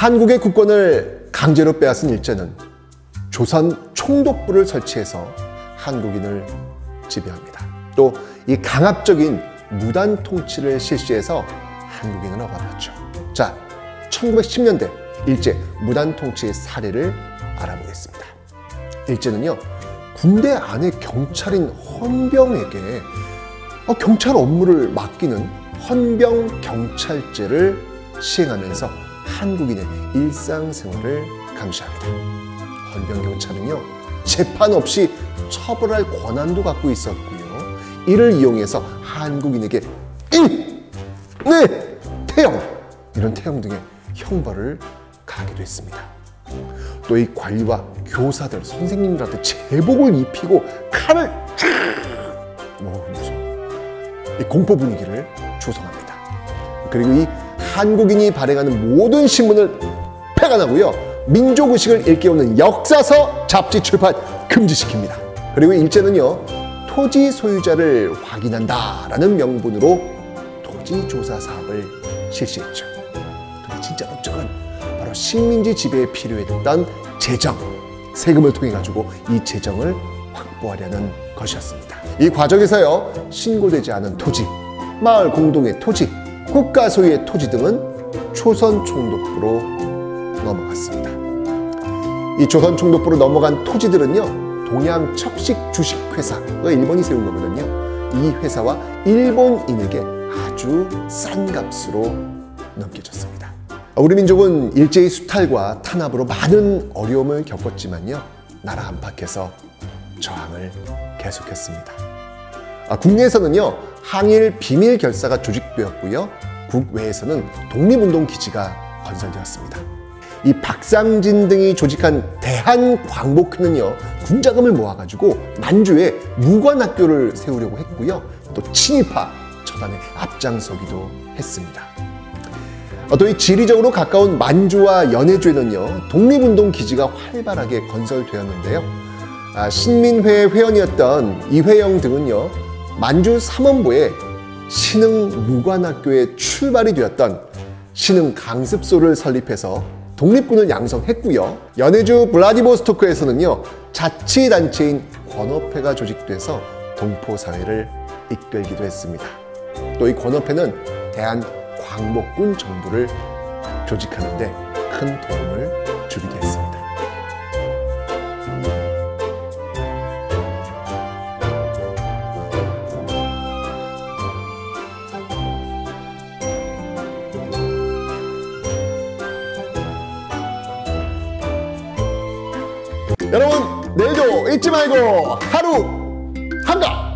한국의 국권을 강제로 빼앗은 일제는 조선 총독부를 설치해서 한국인을 지배합니다. 또 이 강압적인 무단 통치를 실시해서 한국인을 억압했죠. 자, 1910년대 일제 무단 통치의 사례를 알아보겠습니다. 일제는요, 군대 안에 경찰인 헌병에게 어, 경찰 업무를 맡기는 헌병 경찰제를 시행하면서 한국인의 일상생활을 감시합니다. 헌병 경찰은요 재판 없이 처벌할 권한도 갖고 있었고요. 이를 이용해서 한국인에게 일, 네, 태형 이런 태형 등의 형벌을 가하기도 했습니다. 또 이 관리와 교사들, 선생님들한테 제복을 입히고 칼을 뭐 무서워. 이 공포 분위기를 조성합니다. 그리고 이 한국인이 발행하는 모든 신문을 폐간하고요. 민족의식을 일깨우는 역사서 잡지 출판 금지시킵니다. 그리고 일제는요. 토지 소유자를 확인한다라는 명분으로 토지 조사 사업을 실시했죠. 근데 진짜 목적은 바로 식민지 지배에 필요했던 재정, 세금을 통해 가지고 이 재정을 확보하려는 것이었습니다. 이 과정에서요 신고되지 않은 토지, 마을 공동의 토지, 국가 소유의 토지 등은 조선 총독부로 넘어갔습니다. 이 조선 총독부로 넘어간 토지들은요 동양 척식 주식회사, 그 일본이 세운 거거든요. 이 회사와 일본인에게 아주 싼 값으로 넘겨졌습니다. 우리 민족은 일제의 수탈과 탄압으로 많은 어려움을 겪었지만요. 나라 안팎에서 저항을 계속했습니다. 아, 국내에서는요 항일 비밀 결사가 조직되었고요 국외에서는 독립운동 기지가 건설되었습니다. 이 박상진 등이 조직한 대한광복회는요 군자금을 모아가지고 만주에 무관학교를 세우려고 했고요 또 친일파 처단에 앞장서기도 했습니다. 어, 또이 지리적으로 가까운 만주와 연해주에는요 독립운동 기지가 활발하게 건설되었는데요. 아, 신민회 회원이었던 이회영 등은요 만주 삼원부에 신흥 무관학교에 출발이 되었던 신흥 강습소를 설립해서 독립군을 양성했고요. 연해주 블라디보스토크에서는요 자치단체인 권업회가 조직돼서 동포사회를 이끌기도 했습니다. 또 이 권업회는 대한 광복군 정부를 조직하는데 큰 도움을 주기도 했습니다. 여러분 내일도 잊지 말고 하루 한가